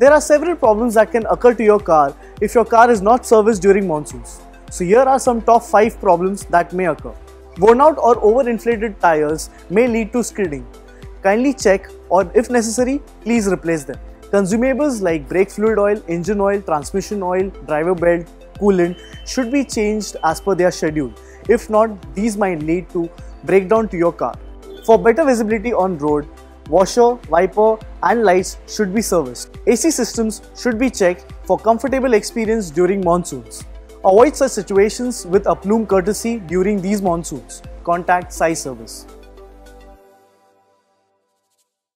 There are several problems that can occur to your car if your car is not serviced during monsoons. So here are some top 5 problems that may occur. Worn out or overinflated tires may lead to skidding. Kindly check or if necessary, please replace them. Consumables like brake fluid oil, engine oil, transmission oil, driver belt, coolant should be changed as per their schedule. If not, these might lead to breakdown to your car. For better visibility on road, washer, wiper and lights should be serviced. AC systems should be checked for comfortable experience during monsoons. Avoid such situations with a plume courtesy during these monsoons. Contact Sai Service.